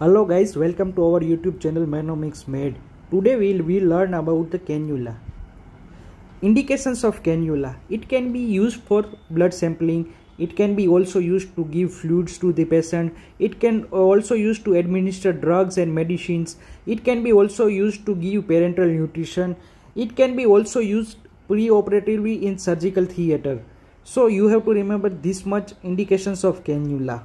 Hello guys, welcome to our YouTube channel Mnemonics Med Today we'll we learn about the cannula. Indications of cannula. It can be used for blood sampling. It can be also used to give fluids to the patient. It can also used to administer drugs and medicines. It can be also used to give parenteral nutrition. It can be also used pre-operatively in surgical theater. So you have to remember this much indications of cannula.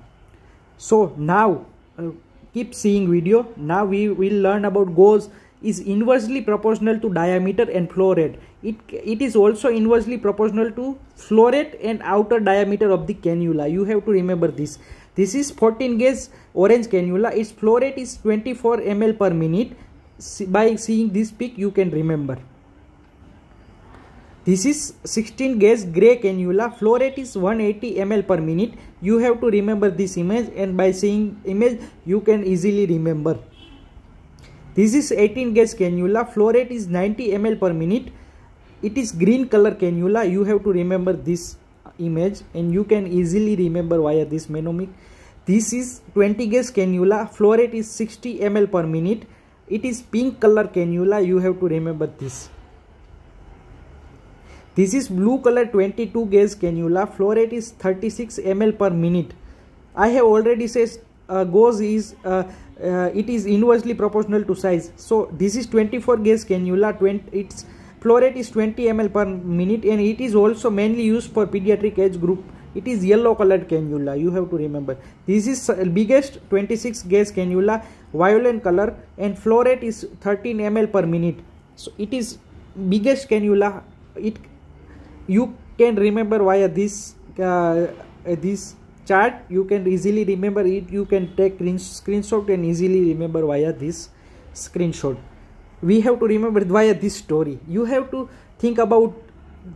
So now uh, keep seeing video. Now we will learn about gauge is inversely proportional to diameter and flow rate. It it is also inversely proportional to flow rate and outer diameter of the cannula. You have to remember this. This is 14 gauge orange cannula. Its flow rate is 24 ml per minute. By seeing this pic you can remember this is 16 gauge gray cannula. Flow rate is 180 ml per minute. You have to remember this image and by seeing image you can easily remember. This is 18 gauge cannula. Flow rate is 90 ml per minute. It is green color cannula. You have to remember this image and you can easily remember via this mnemonic. This is 20 gauge cannula. Flow rate is 60 ml per minute. It is pink color cannula. You have to remember this. This is blue color 22 gauge cannula. Flow rate is 36 ml per minute. I have already said uh, is uh, uh, it is inversely proportional to size. So this is 24 gauge cannula. 20 its flow rate is 20 ml per minute and it is also mainly used for pediatric age group. It is yellow colored cannula. You have to remember. This is biggest 26 gauge cannula, violet color and flow rate is 13 ml per minute. So it is biggest cannula. It you can remember via this uh, this chart you can easily remember it. You can take screenshot and easily remember via this screenshot. We have to remember via this story. You have to think about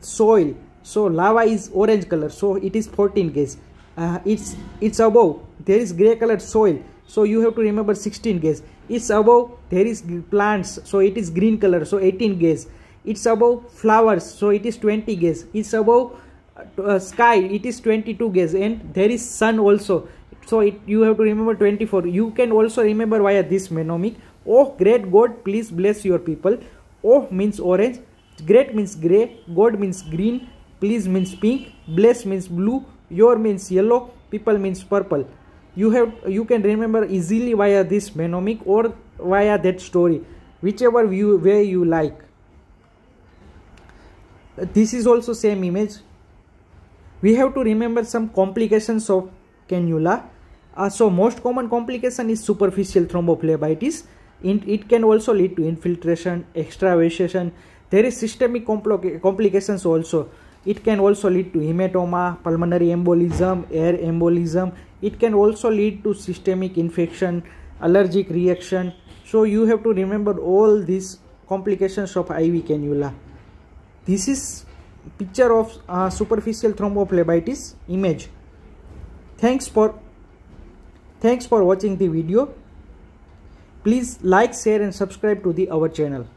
soil. So lava is orange color so it is 14 gauge uh, it's it's above. There is gray colored soil so you have to remember 16 gauge it's above. There is plants so it is green color so 18 gauge it's above flowers so it is 20 gauge it's above uh, sky it is 22 gauge and there is sun also. So it, you have to remember 24 you can also remember via this mnemonic. Oh great god please bless your people. Oh means orange. Great means gray. God means green. Please means pink. Bless means blue. Your means yellow. People means purple. You have you can remember easily via this mnemonic or via that story. Whichever view way you like this is also same image. We have to remember some complications of cannula. Uh, so most common complication is superficial thrombophlebitis. In, it can also lead to infiltration extravasation. There is systemic compl complications also. It can also lead to hematoma pulmonary embolism air embolism. It can also lead to systemic infection allergic reaction. So you have to remember all these complications of iv cannula this is picture of uh, superficial thrombophlebitis image. Thanks for thanks for watching the video. Please like share and subscribe to the our channel